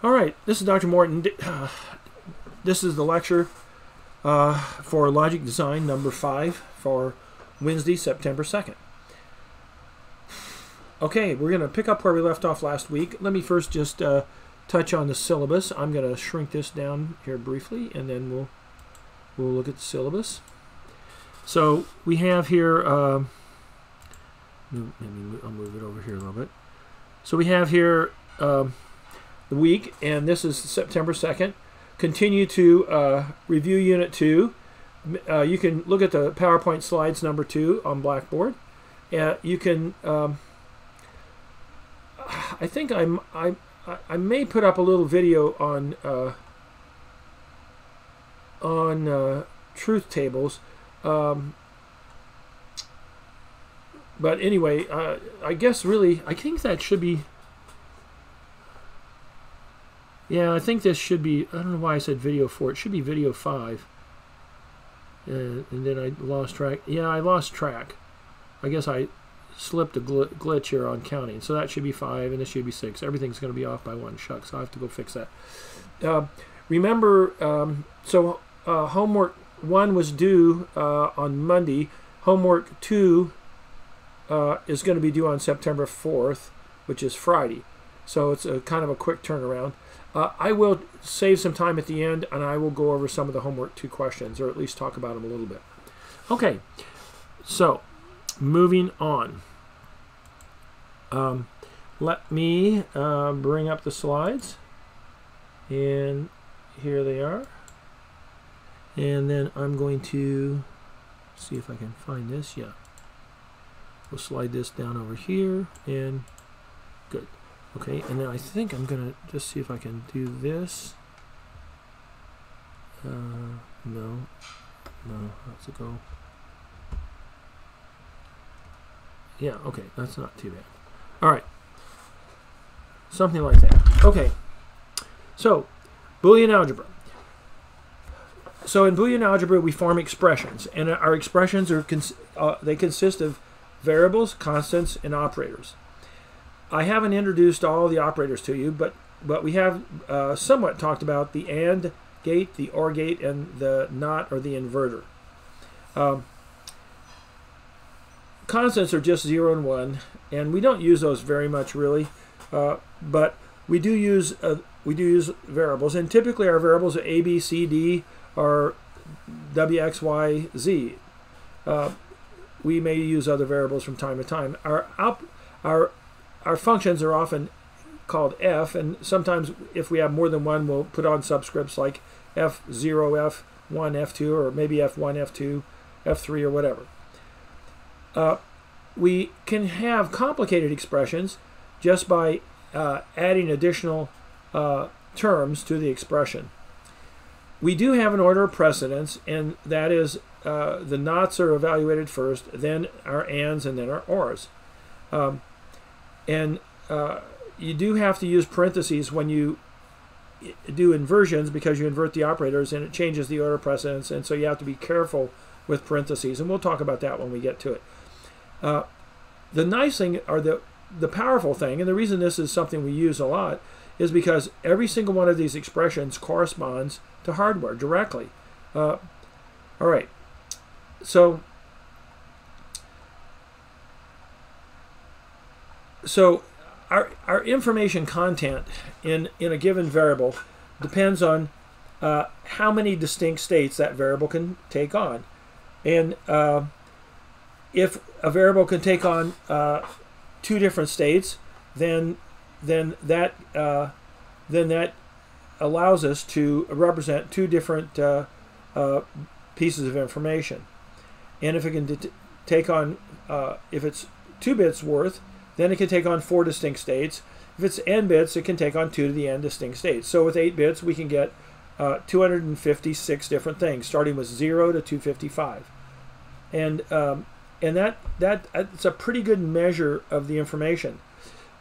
All right, this is Dr. Morton. This is the lecture uh, for Logic Design number five for Wednesday, September 2nd. Okay, we're going to pick up where we left off last week. Let me first just uh, touch on the syllabus. I'm going to shrink this down here briefly, and then we'll we'll look at the syllabus. So we have here. Uh, maybe I'll move it over here a little bit. So we have here um, the week, and this is September 2nd. Continue to uh, review Unit 2. Uh, you can look at the PowerPoint slides number 2 on Blackboard. Uh, you can, um, I think I'm, I, I may put up a little video on, uh, on uh, truth tables. Um, but anyway, uh, I guess really, I think that should be. Yeah, I think this should be. I don't know why I said video four. It should be video five. Uh, and then I lost track. Yeah, I lost track. I guess I slipped a gl glitch here on counting. So that should be five, and this should be six. Everything's going to be off by one. Shucks, I have to go fix that. Uh, remember, um, so uh, homework one was due uh, on Monday. Homework two uh, is going to be due on September 4th, which is Friday. So it's a kind of a quick turnaround. Uh, I will save some time at the end and I will go over some of the homework two questions or at least talk about them a little bit. Okay, so moving on. Um, let me uh, bring up the slides. And here they are. And then I'm going to see if I can find this. Yeah. We'll slide this down over here and. Okay, and then I think I'm to just see if I can do this. Uh, no, no, let's go. Yeah, okay, that's not too bad. All right, something like that. Okay, so Boolean algebra. So in Boolean algebra, we form expressions, and our expressions are cons uh, they consist of variables, constants, and operators. I haven't introduced all the operators to you, but but we have uh, somewhat talked about the AND gate, the OR gate, and the NOT or the inverter. Um, constants are just 0 and 1, and we don't use those very much really, uh, but we do use uh, we do use variables, and typically our variables are A, B, C, D, or W, X, Y, Z. Uh, we may use other variables from time to time. Our our our functions are often called f, and sometimes if we have more than one, we'll put on subscripts like f0, f1, f2, or maybe f1, f2, f3, or whatever. Uh, we can have complicated expressions just by uh, adding additional uh, terms to the expression. We do have an order of precedence, and that is uh, the nots are evaluated first, then our ands, and then our ors. Um, and uh, you do have to use parentheses when you do inversions because you invert the operators and it changes the order precedence, and so you have to be careful with parentheses, and we'll talk about that when we get to it. Uh, the nice thing, or the the powerful thing, and the reason this is something we use a lot, is because every single one of these expressions corresponds to hardware directly. Uh, all right, so so our, our information content in, in a given variable depends on uh, how many distinct states that variable can take on. And uh, if a variable can take on uh, two different states, then then that uh, then that allows us to represent two different uh, uh, pieces of information. And if it can take on, if it's two bits worth, then it can take on four distinct states. If it's n bits, it can take on two to the n distinct states. So with eight bits, we can get uh, 256 different things, starting with zero to 255. And um, and that that it's a pretty good measure of the information.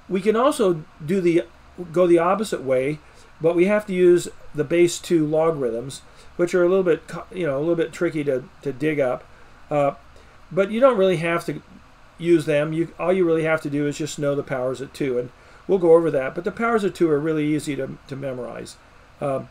We can also do the go the opposite way, but we have to use the base two logarithms, which are a little bit you know a little bit tricky to, to dig up. Uh, but you don't really have to use them. You all you really have to do is just know the powers of two. And we'll go over that. But the powers of two are really easy to, to memorize. Um,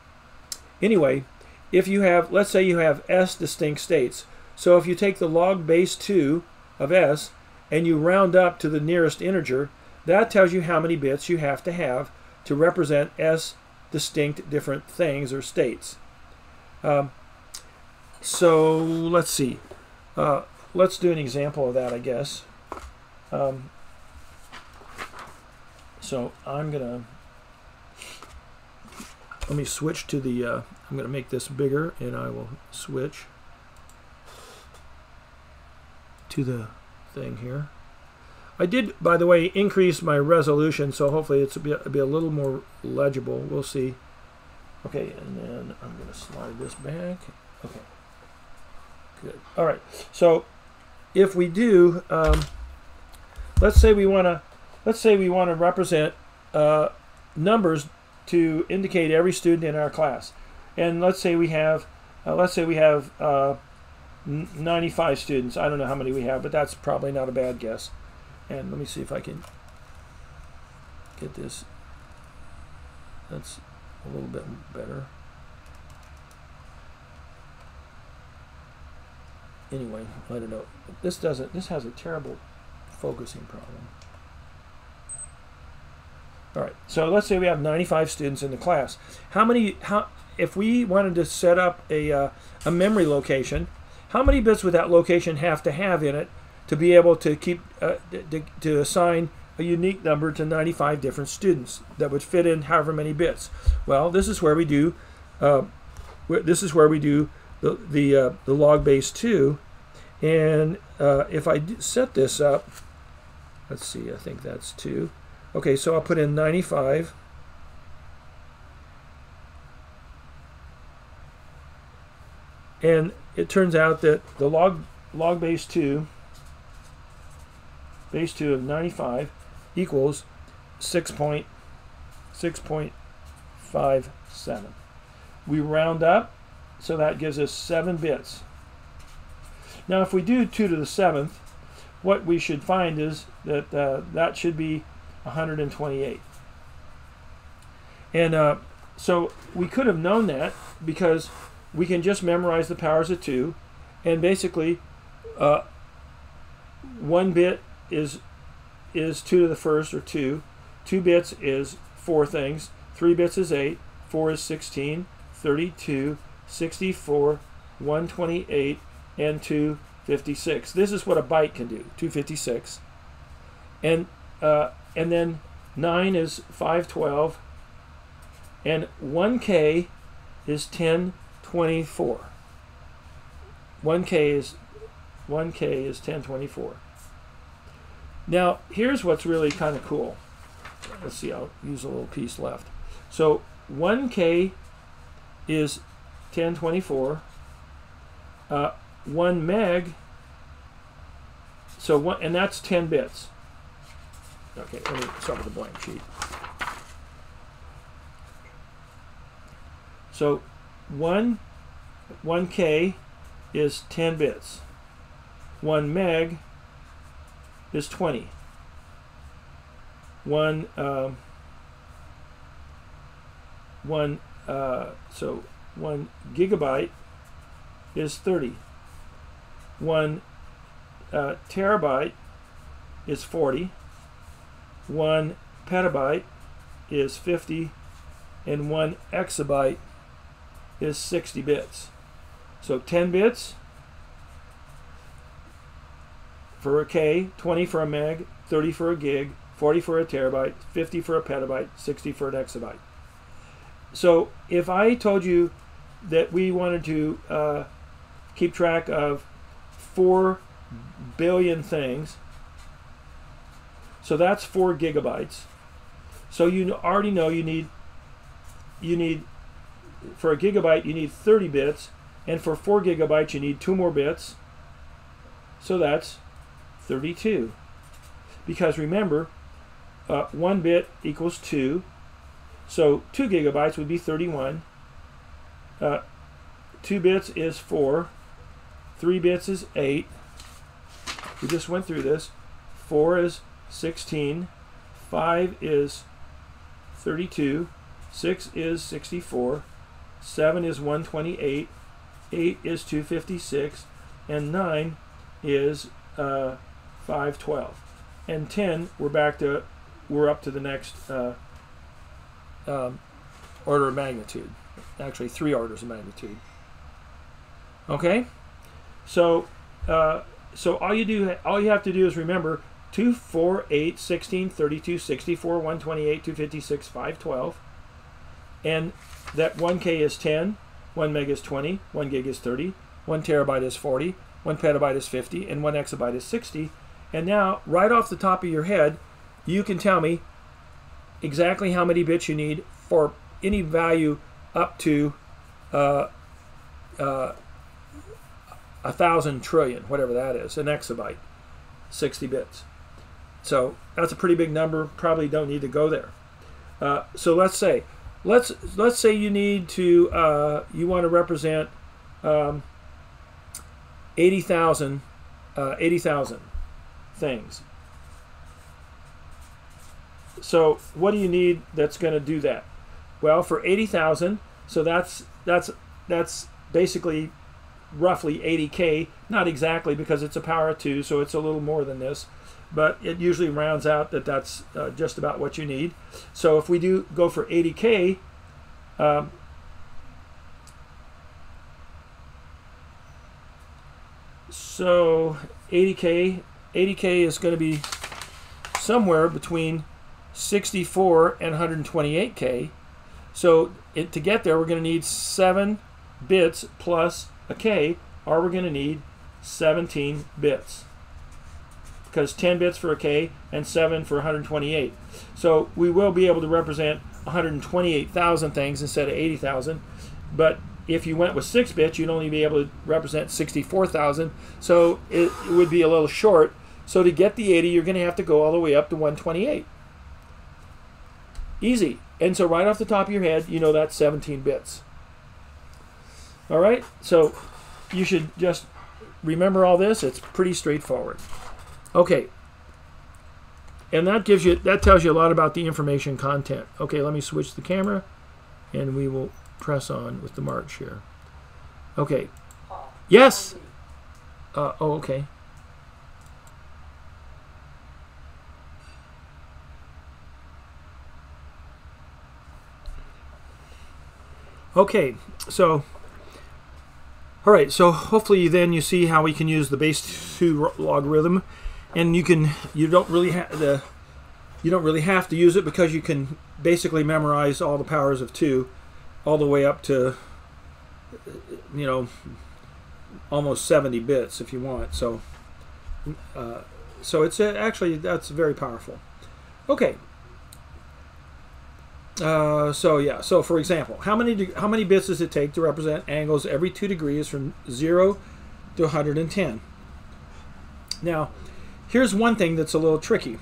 anyway, if you have, let's say you have s distinct states. So if you take the log base 2 of s and you round up to the nearest integer, that tells you how many bits you have to have to represent s distinct different things or states. Um, so let's see. Uh, let's do an example of that, I guess. Um, so I'm gonna let me switch to the. Uh, I'm gonna make this bigger, and I will switch to the thing here. I did, by the way, increase my resolution, so hopefully it's a bit, be a little more legible. We'll see. Okay, and then I'm to slide this back. Okay, good. All right, so if we do, um, let's say we want to, let's say we want to represent uh, numbers to indicate every student in our class, and let's say we have, uh, let's say we have uh, 95 students. I don't know how many we have, but that's probably not a bad guess. And let me see if I can get this. That's a little bit better. Anyway, I don't know. This doesn't. This has a terrible focusing problem. All right. So let's say we have 95 students in the class. How many? How? If we wanted to set up a uh, a memory location, how many bits would that location have to have in it to be able to keep uh, to, to assign a unique number to 95 different students that would fit in however many bits. Well, this is where we do uh, this is where we do the the, uh, the log base 2 and uh, if I set this up let's see I think that's 2 okay so I'll put in 95 and it turns out that the log log base 2 base 2 of 95 equals 6.6.57. We round up, so that gives us 7 bits. Now if we do 2 to the 7th, what we should find is that uh, that should be 128. And uh, so we could have known that because we can just memorize the powers of 2 and basically uh, one bit is is 2 to the first or 2 2 bits is 4 things 3 bits is 8 4 is 16 32 64 128 and 256 this is what a byte can do 256 and uh, and then 9 is 512 and 1k is 1024 1k is 1k is 1024 now, here's what's really kind of cool. Let's see, I'll use a little piece left. So 1K is 1024. Uh, 1 meg, so one, and that's 10 bits. Okay, let me start with a blank sheet. So 1, 1K is 10 bits. 1 meg is 20. One, um, one, uh, so one gigabyte is 30. One uh, terabyte is 40. One petabyte is 50. And one exabyte is 60 bits. So 10 bits for a K, 20 for a meg, 30 for a gig, 40 for a terabyte, 50 for a petabyte, 60 for an exabyte. So if I told you that we wanted to uh, keep track of 4 billion things, so that's 4 gigabytes. So you already know you need you need for a gigabyte you need 30 bits and for 4 gigabytes you need two more bits. So that's 32. Because remember, uh, 1 bit equals 2. So 2 gigabytes would be 31. Uh, 2 bits is 4. 3 bits is 8. We just went through this. 4 is 16. 5 is 32, 6 is 64, 7 is 128, 8 is 256, and 9 is uh, 512. And 10, we're back to, we're up to the next uh, um, order of magnitude. Actually, three orders of magnitude. Okay? So, uh, so all you do, all you have to do is remember 2, 4, 8, 16, 32, 64, 128, 256, 512. And that 1K is 10, 1 meg is 20, 1 gig is 30, 1 terabyte is 40, 1 petabyte is 50, and 1 exabyte is 60. And now, right off the top of your head, you can tell me exactly how many bits you need for any value up to uh, uh, a thousand trillion, whatever that is, an exabyte, 60 bits. So that's a pretty big number. Probably don't need to go there. Uh, so let's say, let's let's say you need to uh, you want to represent um, 80,000 uh, 80,000 things. So what do you need that's going to do that? Well, for 80,000, so that's that's that's basically roughly 80k, not exactly because it's a power of 2, so it's a little more than this but it usually rounds out that that's uh, just about what you need. So if we do go for 80K, um, so 80K, 80K is going to be somewhere between 64 and 128K. So it, to get there, we're going to need 7 bits plus a K, are we're going to need 17 bits because 10 bits for a K and 7 for 128. So we will be able to represent 128,000 things instead of 80,000. But if you went with 6 bits, you'd only be able to represent 64,000. So it, it would be a little short. So to get the 80, you're going to have to go all the way up to 128. Easy. And so right off the top of your head, you know that's 17 bits. All right? So you should just remember all this. It's pretty straightforward. Okay. And that gives you that tells you a lot about the information content. Okay, let me switch the camera and we will press on with the march here. Okay. Yes. Uh, oh, okay. Okay, so, all right, so hopefully then you see how we can use the base 2 logarithm and you can you don't really have the you don't really have to use it because you can basically memorize all the powers of two all the way up to you know almost 70 bits if you want. So uh, so it's uh, actually that's very powerful. Okay uh, so yeah so for example how many how many bits does it take to represent angles every two degrees from 0 to 110 now Here's one thing that's a little tricky.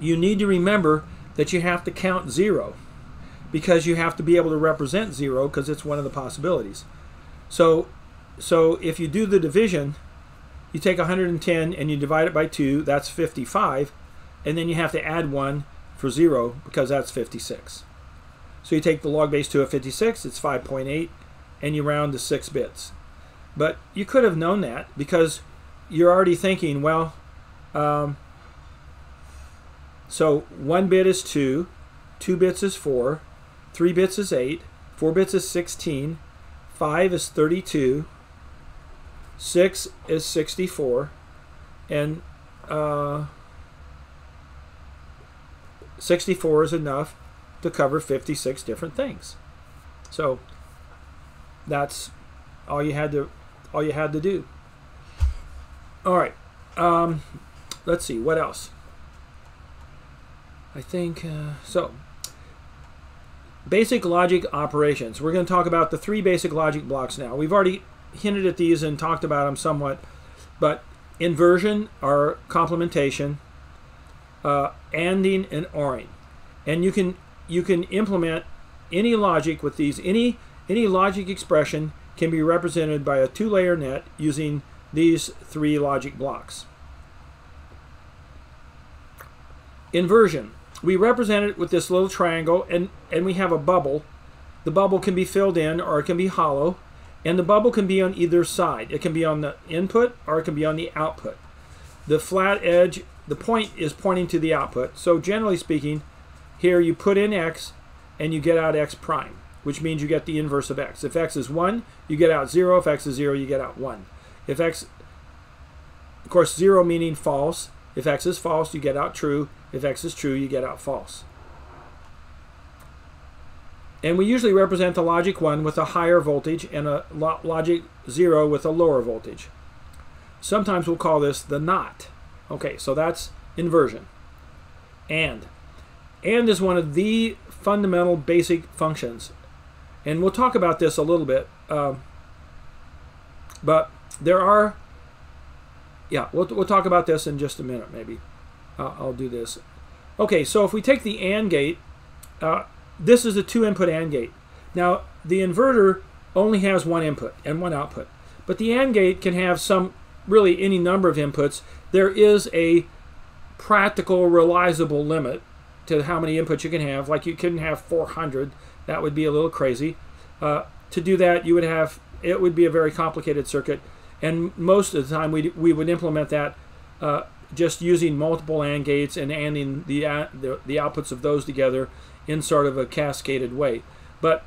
You need to remember that you have to count zero because you have to be able to represent zero because it's one of the possibilities. So, so if you do the division, you take 110 and you divide it by 2, that's 55, and then you have to add 1 for 0 because that's 56. So you take the log base 2 of 56, it's 5.8, and you round to 6 bits. But you could have known that because you're already thinking, well, um, so one bit is 2, 2 bits is 4, 3 bits is 8, 4 bits is 16, 5 is 32, 6 is 64, and uh, 64 is enough to cover 56 different things. So that's all you had to all you had to do. All right. Um, let's see what else. I think uh, so. Basic logic operations. We're going to talk about the three basic logic blocks now. We've already hinted at these and talked about them somewhat, but inversion or complementation, uh, anding, and oring, and you can you can implement any logic with these. Any any logic expression can be represented by a two-layer net using these three logic blocks. Inversion. We represent it with this little triangle, and, and we have a bubble. The bubble can be filled in or it can be hollow, and the bubble can be on either side. It can be on the input or it can be on the output. The flat edge, the point is pointing to the output. So generally speaking, here you put in x and you get out x prime, which means you get the inverse of x. If x is 1, you get out 0. If x is 0, you get out 1. If x, of course, 0 meaning false. If x is false, you get out true. If x is true, you get out false. And we usually represent the logic 1 with a higher voltage and a logic 0 with a lower voltage. Sometimes we'll call this the not. Okay, so that's inversion. And. And is one of the fundamental basic functions. And we'll talk about this a little bit. Um, but there are, yeah, we'll, we'll talk about this in just a minute, maybe. Uh, I'll do this. Okay, so if we take the AND gate, uh, this is a two input AND gate. Now, the inverter only has one input and one output. But the AND gate can have some, really any number of inputs. There is a practical, realizable limit to how many inputs you can have. Like you couldn't have 400. That would be a little crazy. Uh, to do that, you would have, it would be a very complicated circuit. And most of the time, we, we would implement that uh, just using multiple AND gates and ANDing the, uh, the, the outputs of those together in sort of a cascaded way. But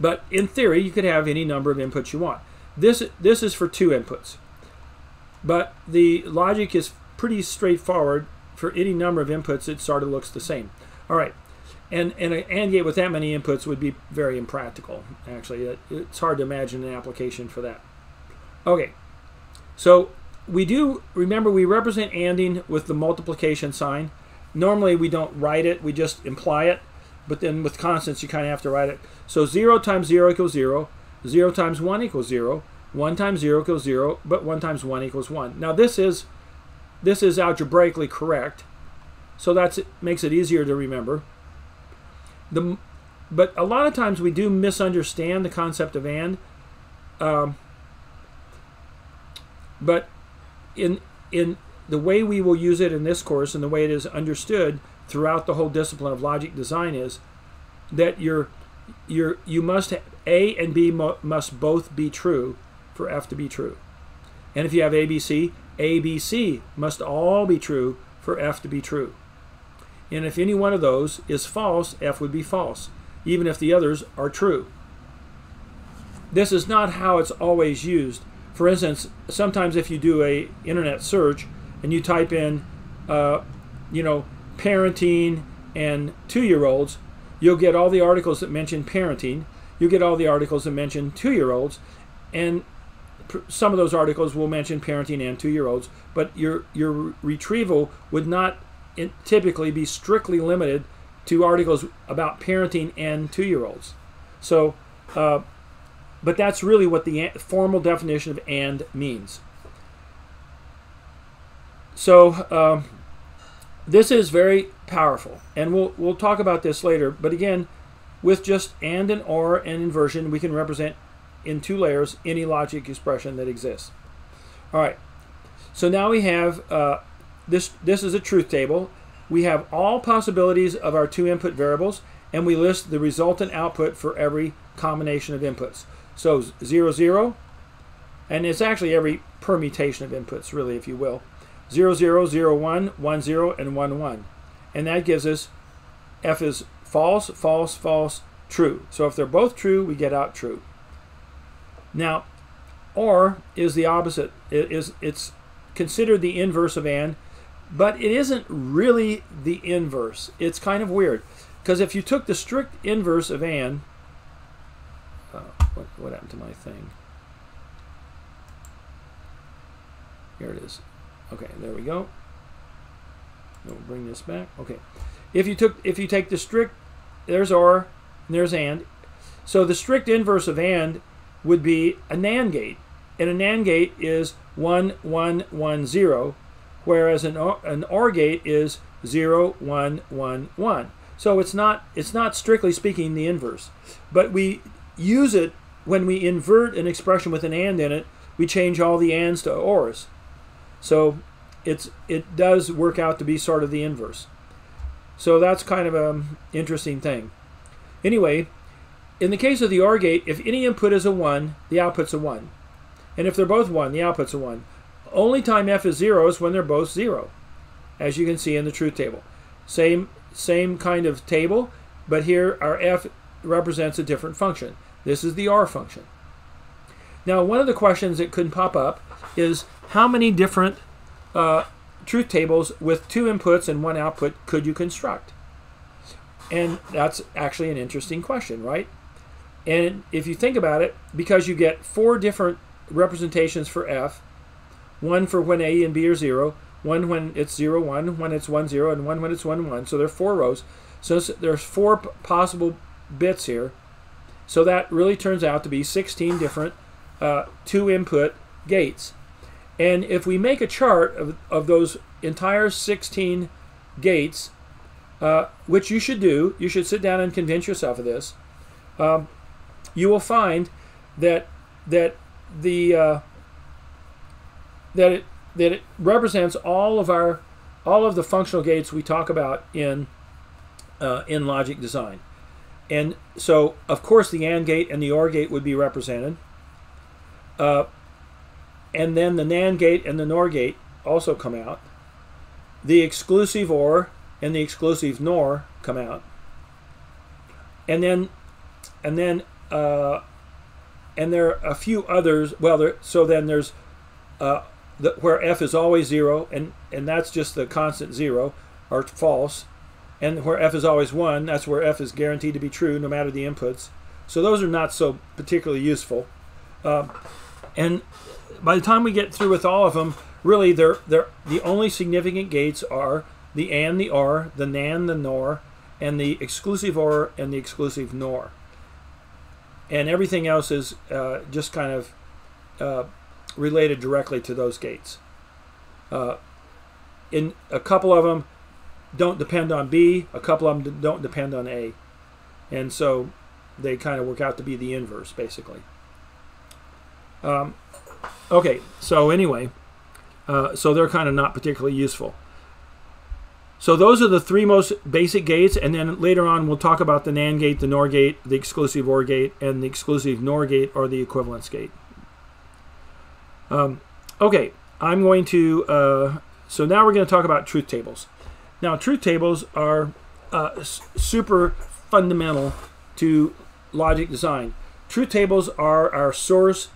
but in theory, you could have any number of inputs you want. This this is for two inputs. But the logic is pretty straightforward. For any number of inputs, it sort of looks the same. All right. And, and an AND gate with that many inputs would be very impractical, actually. It's hard to imagine an application for that. Okay, so we do, remember we represent ANDing with the multiplication sign. Normally we don't write it, we just imply it. But then with constants, you kind of have to write it. So 0 times 0 equals 0. 0 times 1 equals 0. 1 times 0 equals 0. But 1 times 1 equals 1. Now this is, this is algebraically correct. So that makes it easier to remember. The, but a lot of times we do misunderstand the concept of AND. Um, but in, in the way we will use it in this course and the way it is understood throughout the whole discipline of logic design is that you're, you're, you must A and B must both be true for F to be true. And if you have ABC, ABC must all be true for F to be true. And if any one of those is false, F would be false, even if the others are true. This is not how it's always used. For instance, sometimes if you do a internet search, and you type in, uh, you know, parenting and two-year-olds, you'll get all the articles that mention parenting. You'll get all the articles that mention two-year-olds, and some of those articles will mention parenting and two-year-olds. But your your retrieval would not typically be strictly limited to articles about parenting and two-year-olds. So, uh, but that's really what the formal definition of "and" means. So um, this is very powerful, and we'll we'll talk about this later. But again, with just and and or and inversion, we can represent in two layers any logic expression that exists. All right. So now we have uh, this. This is a truth table. We have all possibilities of our two input variables, and we list the resultant output for every combination of inputs. So 0, 0, and it's actually every permutation of inputs, really, if you will. 0, 0, 0, 1, 1, 0, and 1, 1. And that gives us f is false, false, false, true. So if they're both true, we get out true. Now, or is the opposite. It is it's considered the inverse of and, but it isn't really the inverse. It's kind of weird because if you took the strict inverse of and, uh, what, what happened to my thing? Here it is. Okay, there we go. We'll bring this back. Okay. If you took if you take the strict there's or there's and. So the strict inverse of and would be a NAND gate. And a NAND gate is 1 1 1 0, whereas an or, an OR gate is 0 1 1 1. So it's not it's not strictly speaking the inverse. But we use it when we invert an expression with an and in it, we change all the ands to ors. So it's it does work out to be sort of the inverse. So that's kind of an interesting thing. Anyway, in the case of the OR gate, if any input is a 1, the output's a 1. And if they're both 1, the output's a 1. Only time f is 0 is when they're both 0, as you can see in the truth table. Same, same kind of table, but here our f represents a different function. This is the OR function. Now, one of the questions that could pop up is how many different uh, truth tables with two inputs and one output could you construct? And that's actually an interesting question, right? And if you think about it, because you get four different representations for f, one for when a and b are 0, one when it's 0, 1, when it's 1, 0, and one when it's 1, 1. So there are four rows. So there's four possible bits here. So that really turns out to be 16 different uh, two input gates. And if we make a chart of, of those entire 16 gates, uh, which you should do, you should sit down and convince yourself of this, um, you will find that that the uh, that it that it represents all of our all of the functional gates we talk about in uh, in logic design. And so, of course, the AND gate and the OR gate would be represented. Uh, and then the NAND gate and the NOR gate also come out. The exclusive OR and the exclusive NOR come out. And then, and then, uh, and there are a few others. Well, there, so then there's uh, the, where f is always zero, and and that's just the constant zero or false, and where f is always one, that's where f is guaranteed to be true no matter the inputs. So those are not so particularly useful. Uh, and by the time we get through with all of them, really, they're, they're, the only significant gates are the AND, the OR, the NAND, the NOR, and the exclusive OR and the exclusive NOR. And everything else is uh, just kind of uh, related directly to those gates. Uh, in a couple of them don't depend on B, a couple of them don't depend on A. And so they kind of work out to be the inverse, basically. Um, okay, so anyway, uh, so they're kind of not particularly useful. So those are the three most basic gates, and then later on we'll talk about the NAND gate, the NOR gate, the exclusive OR gate, and the exclusive NOR gate or the equivalence gate. Um, okay, I'm going to, uh, so now we're going to talk about truth tables. Now truth tables are uh, super fundamental to logic design. Truth tables are our source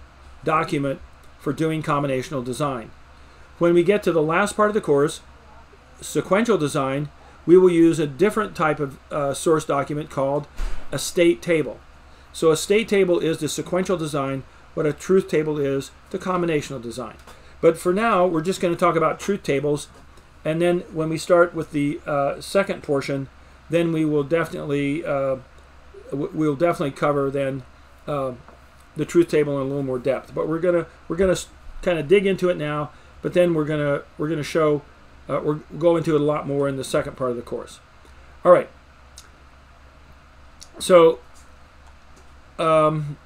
document for doing combinational design. When we get to the last part of the course, sequential design, we will use a different type of uh, source document called a state table. So a state table is the sequential design, what a truth table is the combinational design. But for now, we're just going to talk about truth tables, and then when we start with the uh, second portion, then we will definitely uh, we'll definitely cover then uh, the truth table in a little more depth. But we're gonna we're gonna kind of dig into it now. But then we're gonna we're gonna show uh, we're go into it a lot more in the second part of the course. All right. So um,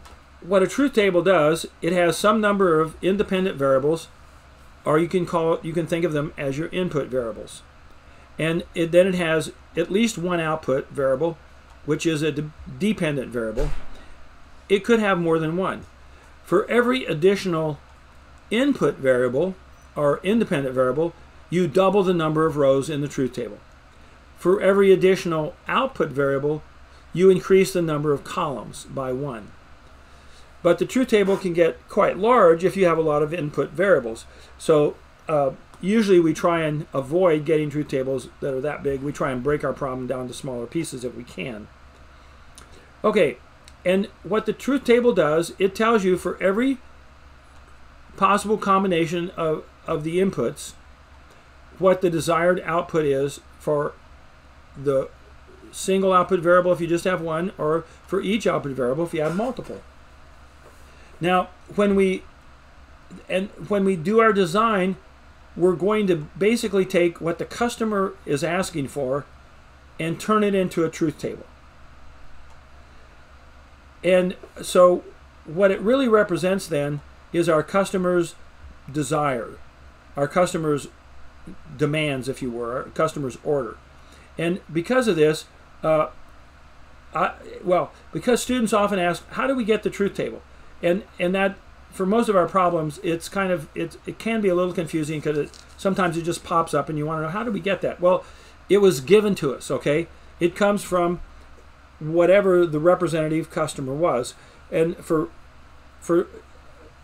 what a truth table does, it has some number of independent variables, or you can call it, you can think of them as your input variables. And it, then it has at least one output variable, which is a de dependent variable, it could have more than one. For every additional input variable or independent variable, you double the number of rows in the truth table. For every additional output variable, you increase the number of columns by one. But the truth table can get quite large if you have a lot of input variables. So uh, usually we try and avoid getting truth tables that are that big. We try and break our problem down to smaller pieces if we can. Okay, and what the truth table does, it tells you for every possible combination of, of the inputs, what the desired output is for the single output variable if you just have one, or for each output variable if you have multiple. Now, when we and when we do our design, we're going to basically take what the customer is asking for and turn it into a truth table. And so what it really represents then is our customer's desire, our customer's demands, if you were, customer's order. And because of this, uh, I, well, because students often ask, how do we get the truth table? And, and that, for most of our problems, it's kind of, it's, it can be a little confusing because it, sometimes it just pops up and you want to know, how do we get that? Well, it was given to us, okay? It comes from whatever the representative customer was. And for, for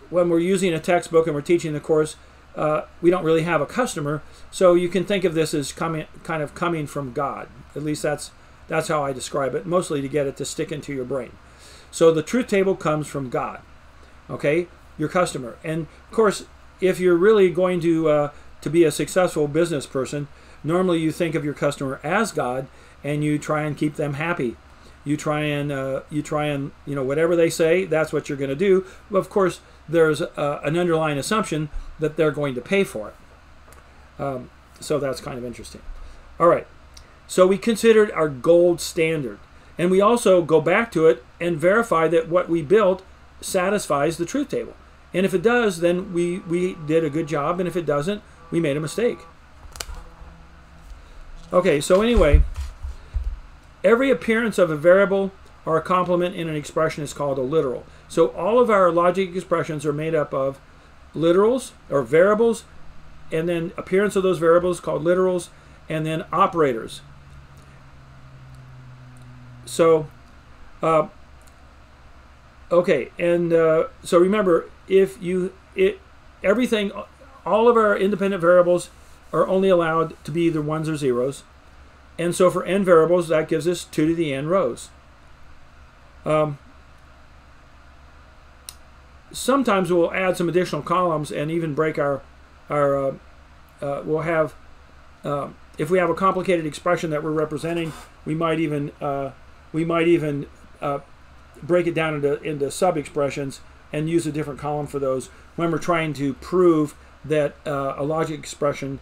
when we're using a textbook and we're teaching the course, uh, we don't really have a customer. So you can think of this as coming, kind of coming from God. At least that's that's how I describe it, mostly to get it to stick into your brain. So the truth table comes from God, okay, your customer. And of course, if you're really going to uh, to be a successful business person, normally you think of your customer as God, and you try and keep them happy. You try and uh, you try and you know whatever they say, that's what you're going to do. But of course, there's uh, an underlying assumption that they're going to pay for it. Um, so that's kind of interesting. All right. So we considered our gold standard. And we also go back to it and verify that what we built satisfies the truth table. And if it does, then we, we did a good job. And if it doesn't, we made a mistake. Okay, so anyway, every appearance of a variable or a complement in an expression is called a literal. So all of our logic expressions are made up of literals or variables, and then appearance of those variables called literals, and then operators. So, uh, okay, and uh, so remember, if you it everything, all of our independent variables are only allowed to be either ones or zeros, and so for n variables, that gives us two to the n rows. Um, sometimes we'll add some additional columns and even break our our uh, uh, we'll have uh, if we have a complicated expression that we're representing, we might even uh, we might even uh, break it down into, into sub expressions and use a different column for those when we're trying to prove that uh, a logic expression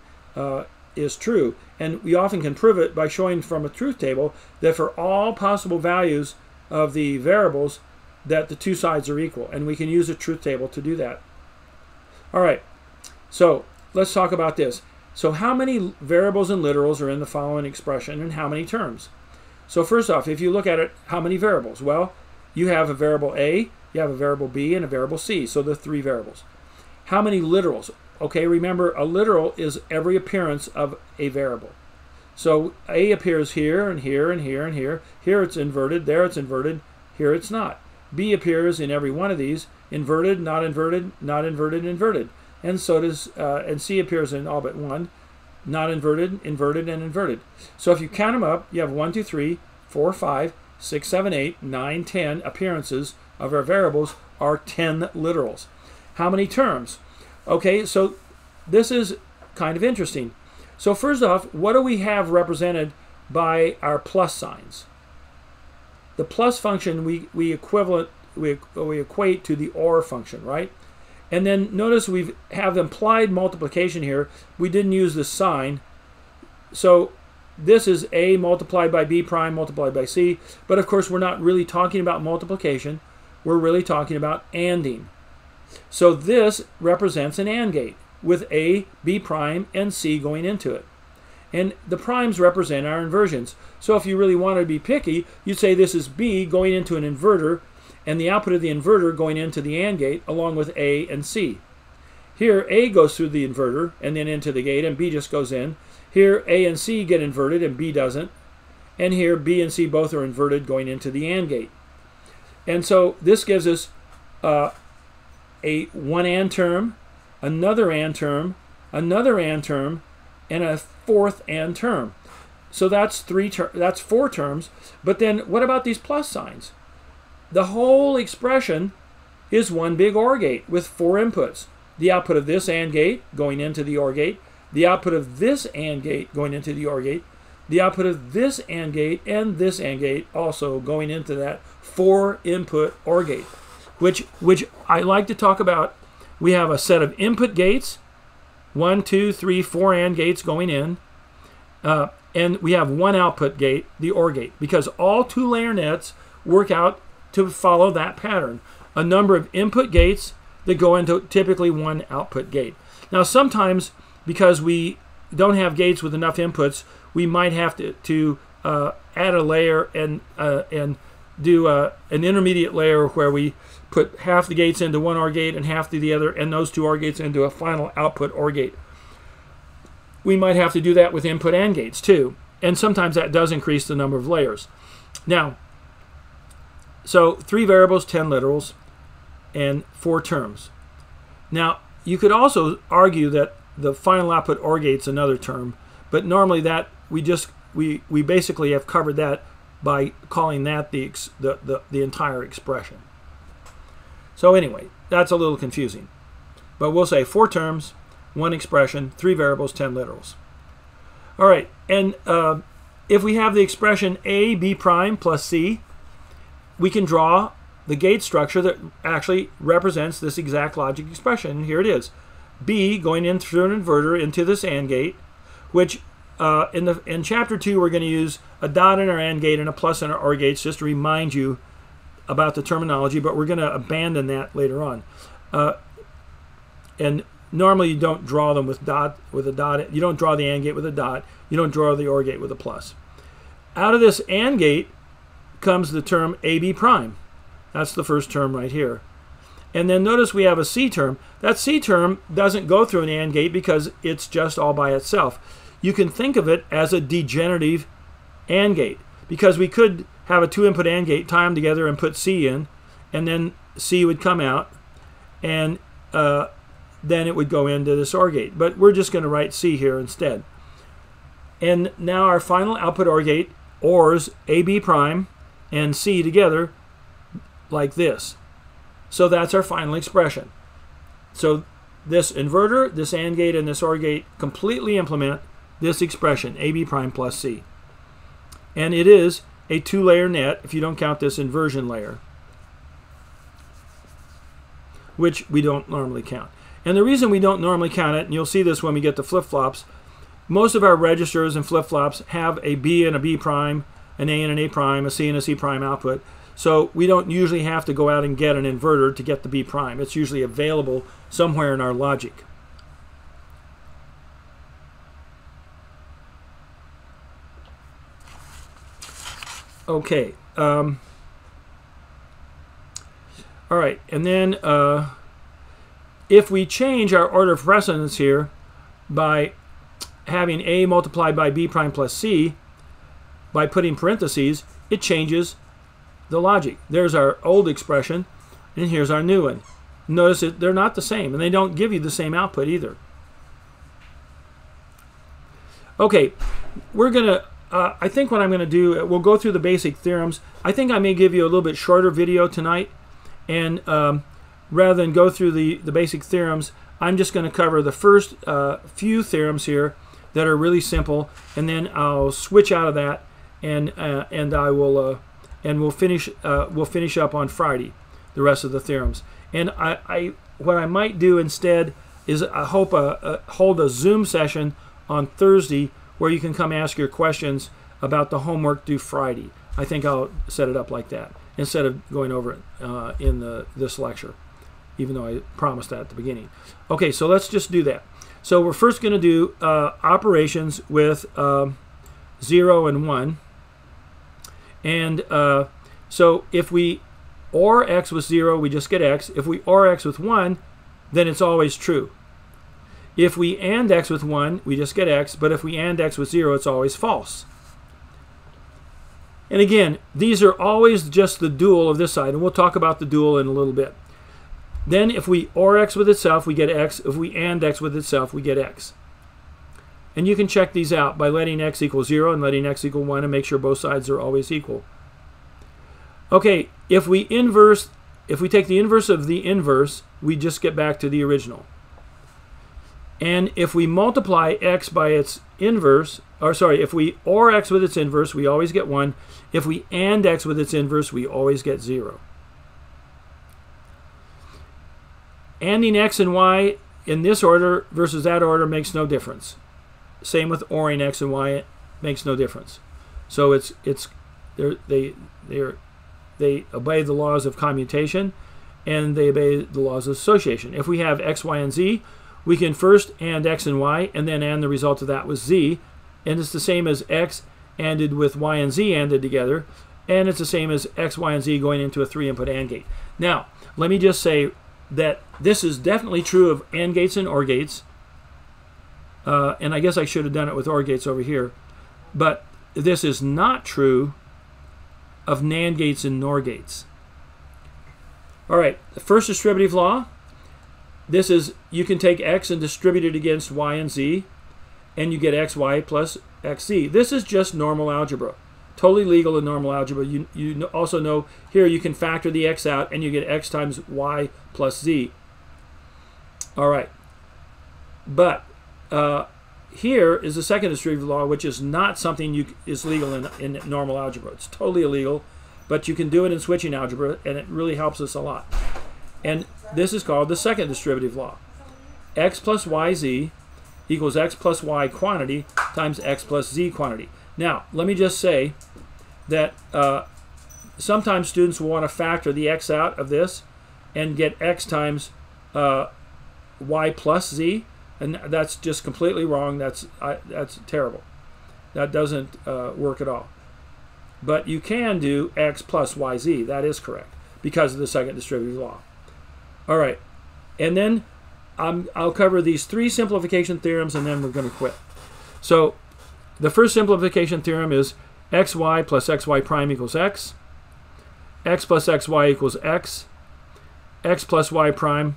is true. And we often can prove it by showing from a truth table that for all possible values of the variables that the two sides are equal. And we can use a truth table to do that. All right, so let's talk about this. So how many variables and literals are in the following expression and how many terms? So first off, if you look at it, how many variables? Well, you have a variable A, you have a variable B, and a variable C. So the three variables. How many literals? Okay, remember a literal is every appearance of a variable. So A appears here and here and here and here. Here it's inverted, there it's inverted, here it's not. B appears in every one of these, inverted, not inverted, not inverted, inverted. And so does, uh, and C appears in all but one not inverted, inverted, and inverted. So if you count them up, you have 1, 2, 3, 4, 5, 6, 7, 8, 9, 10 appearances of our variables are 10 literals. How many terms? Okay, so this is kind of interesting. So first off, what do we have represented by our plus signs? The plus function we, we equivalent we, we equate to the OR function, right? And then notice we have implied multiplication here. We didn't use the sign. So this is A multiplied by B prime multiplied by C. But of course, we're not really talking about multiplication. We're really talking about ANDing. So this represents an AND gate with A, B prime, and C going into it. And the primes represent our inversions. So if you really wanted to be picky, you'd say this is B going into an inverter and the output of the inverter going into the AND gate along with A and C. Here, A goes through the inverter and then into the gate, and B just goes in. Here, A and C get inverted, and B doesn't. And here, B and C both are inverted going into the AND gate. And so this gives us uh, a one AND term, another AND term, another AND term, and a fourth AND term. So that's three. Ter- that's four terms. But then, what about these plus signs? The whole expression is one big OR gate with four inputs. The output of this AND gate going into the OR gate, the output of this AND gate going into the OR gate, the output of this AND gate and this AND gate also going into that four input OR gate, which, which I like to talk about. We have a set of input gates, one, two, three, four AND gates going in, uh, and we have one output gate, the OR gate, because all two layer nets work out to follow that pattern. A number of input gates that go into typically one output gate. Now, sometimes because we don't have gates with enough inputs, we might have to, to uh, add a layer and uh, and do uh, an intermediate layer where we put half the gates into one OR gate and half to the other, and those two OR gates into a final output OR gate. We might have to do that with input AND gates too, and sometimes that does increase the number of layers. Now, so three variables, 10 literals, and four terms. Now, you could also argue that the final output OR gate's another term, but normally that we just we we basically have covered that by calling that the the, the, the entire expression. So anyway, that's a little confusing. But we'll say four terms, one expression, three variables, 10 literals. All right, and uh, if we have the expression a b prime plus c, we can draw the gate structure that actually represents this exact logic expression. Here it is. B going in through an inverter into this AND gate, which uh, in the in chapter two we're going to use a dot in our AND gate and a plus in our OR gates just to remind you about the terminology, but we're going to abandon that later on. Uh, and normally you don't draw them with dot with a dot. You don't draw the AND gate with a dot. You don't draw the OR gate with a plus. Out of this AND gate comes the term AB prime. That's the first term right here. And then notice we have a C term. That C term doesn't go through an AND gate because it's just all by itself. You can think of it as a degenerative AND gate because we could have a two input AND gate, tie them together and put C in, and then C would come out, and uh, then it would go into this OR gate. But we're just going to write C here instead. And now our final output OR gate, ORs AB prime and C together like this. So that's our final expression. So this inverter, this AND gate, and this OR gate completely implement this expression, AB prime plus C. And it is a two-layer net if you don't count this inversion layer, which we don't normally count. And the reason we don't normally count it, and you'll see this when we get to flip-flops, most of our registers and flip-flops have a B and a B prime, an A and an A prime, a C and a C prime output. So we don't usually have to go out and get an inverter to get the B prime. It's usually available somewhere in our logic. Okay. Um, all right, and then uh, if we change our order of precedence here by having A multiplied by B prime plus C, by putting parentheses, it changes the logic. There's our old expression, and here's our new one. Notice that they're not the same, and they don't give you the same output either. Okay, we're going to uh, I think what I'm going to do, we'll go through the basic theorems. I think I may give you a little bit shorter video tonight. And um, rather than go through the, the basic theorems, I'm just going to cover the first uh, few theorems here that are really simple. And then I'll switch out of that and, uh, and I will, uh, and we'll finish, uh, we'll finish up on Friday, the rest of the theorems. And I, I what I might do instead is I hope hold a Zoom session on Thursday where you can come ask your questions about the homework due Friday. I think I'll set it up like that instead of going over it uh, in the, this lecture, even though I promised that at the beginning. Okay, so let's just do that. So we're first going to do uh, operations with um, 0 and 1. And uh, so if we OR x with 0, we just get x. If we OR x with 1, then it's always true. If we AND x with 1, we just get x, but if we AND x with 0, it's always false. And again, these are always just the dual of this side, and we'll talk about the dual in a little bit. Then if we OR x with itself, we get x. If we AND x with itself, we get x. And you can check these out by letting x equal 0 and letting x equal 1 and make sure both sides are always equal. Okay, if we inverse, if we take the inverse of the inverse, we just get back to the original. And if we multiply x by its inverse, or sorry, if we OR x with its inverse, we always get 1. If we AND x with its inverse, we always get 0. ANDing x and y in this order versus that order makes no difference. Same with ORing x and y, it makes no difference. So it's it's they they they obey the laws of commutation and they obey the laws of association. If we have x, y, and z, we can first and x and y, and then and the result of that was z. And it's the same as x ANDed with y and z ANDed together. And it's the same as x, y, and z going into a three input AND gate. Now, let me just say that this is definitely true of AND gates and OR gates. Uh, and I guess I should have done it with OR gates over here. But this is not true of NAND gates and NOR gates. All right, the first distributive law. This is, you can take x and distribute it against y and z, and you get xy plus xz. This is just normal algebra. Totally legal in normal algebra. You, you also know here you can factor the x out, and you get x times y plus z. All right. But uh, here is the second distributive law, which is not something you is legal in, in normal algebra. It's totally illegal, but you can do it in switching algebra, and it really helps us a lot. And this is called the second distributive law. x plus yz equals x plus y quantity times x plus z quantity. Now, let me just say that uh, sometimes students will want to factor the x out of this and get x times uh, y plus z, and that's just completely wrong. That's I, that's terrible. That doesn't uh, work at all. But you can do x plus yz. That is correct because of the second distributive law. All right, and then I'm, I'll cover these three simplification theorems, and then we're going to quit. So the first simplification theorem is xy plus xy prime equals x, x plus xy equals x, x plus y prime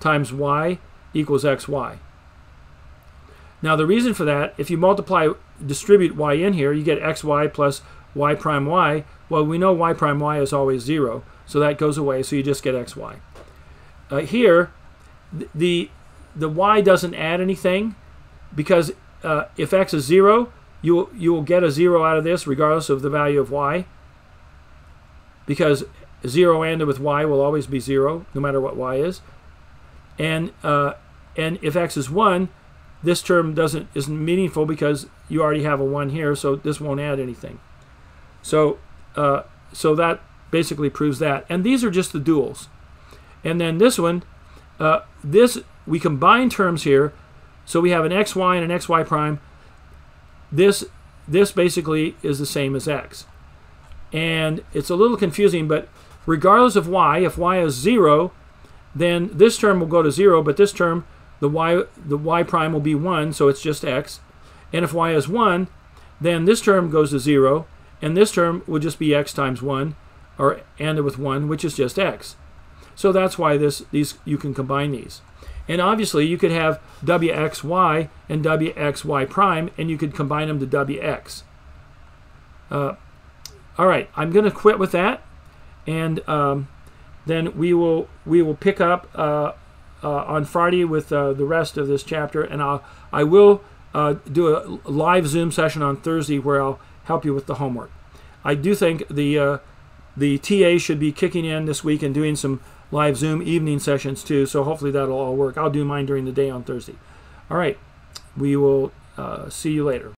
times y equals xy. Now the reason for that, if you multiply, distribute y in here, you get xy plus y prime y. Well, we know y prime y is always 0, so that goes away, so you just get xy. Uh, here, the, the y doesn't add anything because uh, if x is 0, you will, you will get a 0 out of this regardless of the value of y because 0 ANDed with y will always be 0 no matter what y is. And, uh, and if x is 1, this term doesn't isn't meaningful because you already have a 1 here, so this won't add anything. So, uh, so that basically proves that. And these are just the duals. And then this one, uh, this we combine terms here, so we have an xy and an xy prime. This this basically is the same as x, and it's a little confusing. But regardless of y, if y is zero, then this term will go to zero, but this term the y the y prime will be one, so it's just x. And if y is one, then this term goes to zero, and this term would just be x times one, or ANDed with one, which is just x. So that's why this these you can combine these. And obviously you could have wxy and wxy prime, and you could combine them to wx. Uh, all right, I'm going to quit with that, and um, then we will we will pick up uh, uh, on Friday with uh, the rest of this chapter, and I'll I will uh, do a live Zoom session on Thursday where I'll help you with the homework. I do think the uh, the TA should be kicking in this week and doing some live Zoom evening sessions too. So hopefully that'll all work. I'll do mine during the day on Thursday. All right. We will uh, see you later.